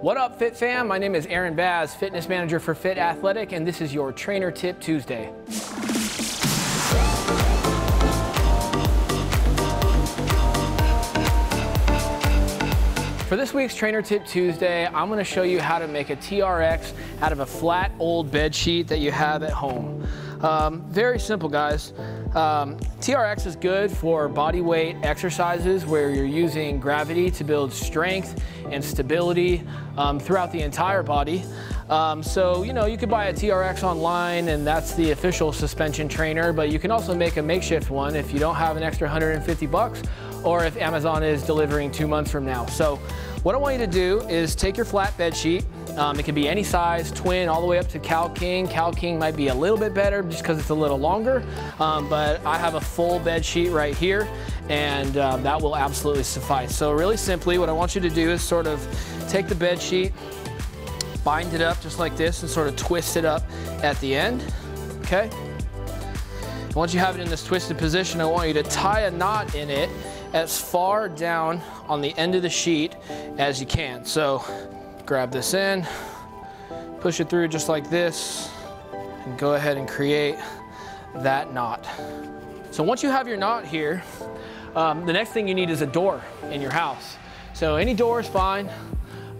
What up, Fit Fam? My name is Aaron Baz, fitness manager for Fit Athletic, and this is your Trainer Tip Tuesday. For this week's Trainer Tip Tuesday, I'm gonna show you how to make a TRX out of a flat old bed sheet that you have at home. Um, very simple, guys. Um, TRX is good for body weight exercises where you're using gravity to build strength and stability um, throughout the entire body. Um, so, you know, you could buy a TRX online and that's the official suspension trainer, but you can also make a makeshift one if you don't have an extra 150 bucks or if Amazon is delivering two months from now. So what I want you to do is take your flat bed sheet. Um, it can be any size, twin, all the way up to Cal King. Cal King might be a little bit better just because it's a little longer, um, but I have a full bed sheet right here and uh, that will absolutely suffice. So really simply, what I want you to do is sort of take the bed sheet, bind it up just like this and sort of twist it up at the end, okay? Once you have it in this twisted position, I want you to tie a knot in it as far down on the end of the sheet as you can. So grab this in, push it through just like this, and go ahead and create that knot. So once you have your knot here, um, the next thing you need is a door in your house. So any door is fine.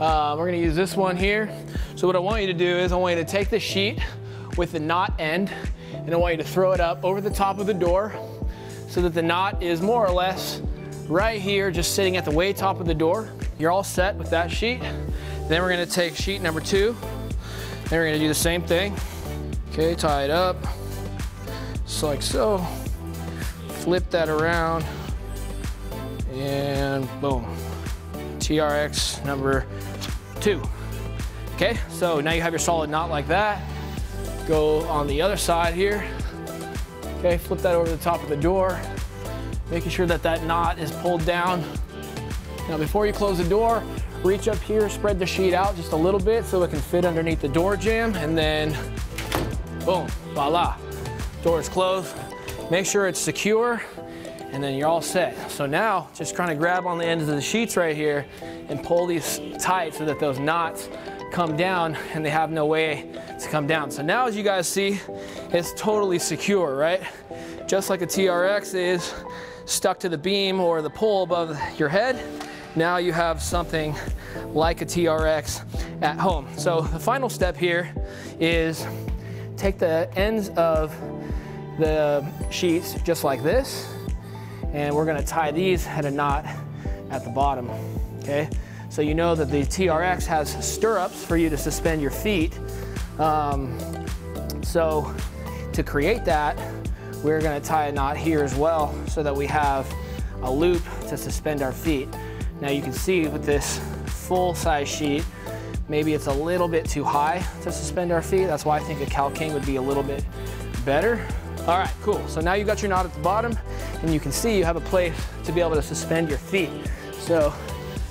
Uh, we're gonna use this one here. So what I want you to do is I want you to take the sheet with the knot end and I want you to throw it up over the top of the door so that the knot is more or less right here, just sitting at the way top of the door. You're all set with that sheet. Then we're gonna take sheet number two. Then we're gonna do the same thing. Okay, tie it up, just like so. Flip that around, and boom. TRX number two. Okay, so now you have your solid knot like that. Go on the other side here. Okay, flip that over the top of the door making sure that that knot is pulled down. Now before you close the door, reach up here, spread the sheet out just a little bit so it can fit underneath the door jamb, and then boom, voila. Door is closed. Make sure it's secure, and then you're all set. So now, just kind of grab on the ends of the sheets right here and pull these tight so that those knots come down and they have no way to come down. So now as you guys see, it's totally secure, right? Just like a TRX is, stuck to the beam or the pole above your head, now you have something like a TRX at home. So the final step here is take the ends of the sheets just like this, and we're gonna tie these at a knot at the bottom, okay? So you know that the TRX has stirrups for you to suspend your feet. Um, so to create that, we're gonna tie a knot here as well so that we have a loop to suspend our feet. Now you can see with this full size sheet, maybe it's a little bit too high to suspend our feet. That's why I think a Cal King would be a little bit better. All right, cool. So now you've got your knot at the bottom and you can see you have a place to be able to suspend your feet. So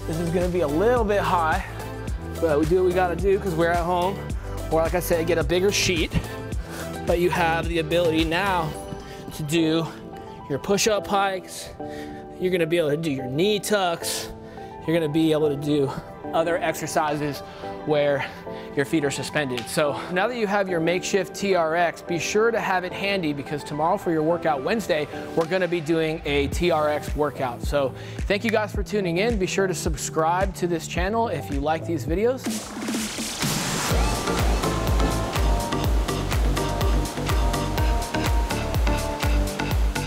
this is gonna be a little bit high, but we do what we gotta do because we're at home. Or like I said, get a bigger sheet, but you have the ability now to do your push-up hikes. You're gonna be able to do your knee tucks. You're gonna be able to do other exercises where your feet are suspended. So now that you have your makeshift TRX, be sure to have it handy because tomorrow for your workout Wednesday, we're gonna be doing a TRX workout. So thank you guys for tuning in. Be sure to subscribe to this channel if you like these videos.